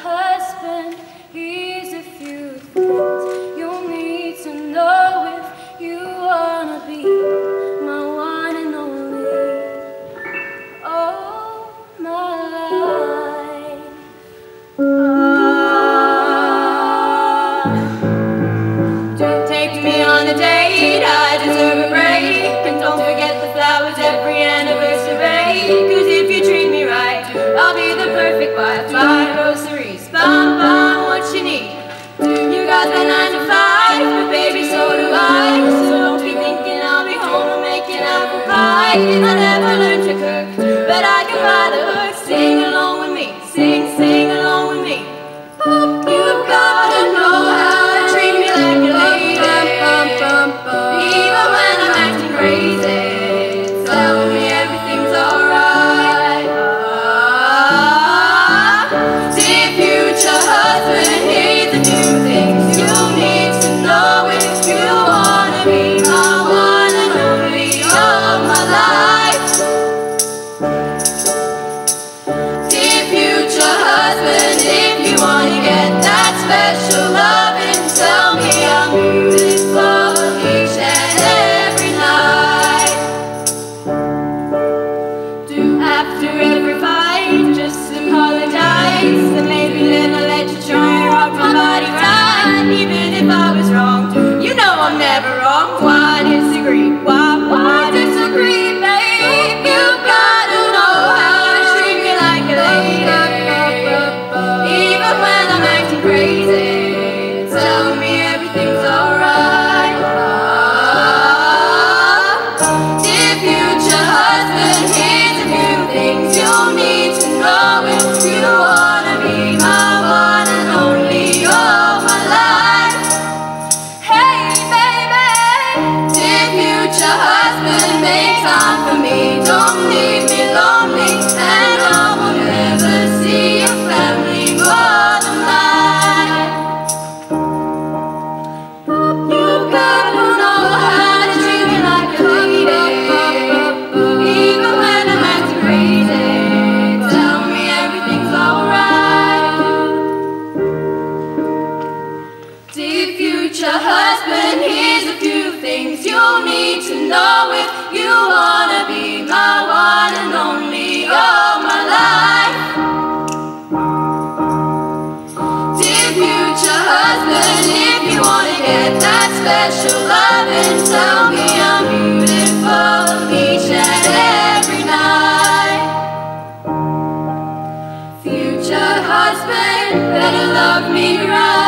husband, he's a few things you'll need to know if you wanna be my one and only. Oh, my life. Ah, take me on a date. light. future husband, here's a few things you'll need to know if you wanna be my one and only all my life. Dear future husband, if you wanna get that special loving, tell me I'm beautiful each and every night. Future husband, better love me right.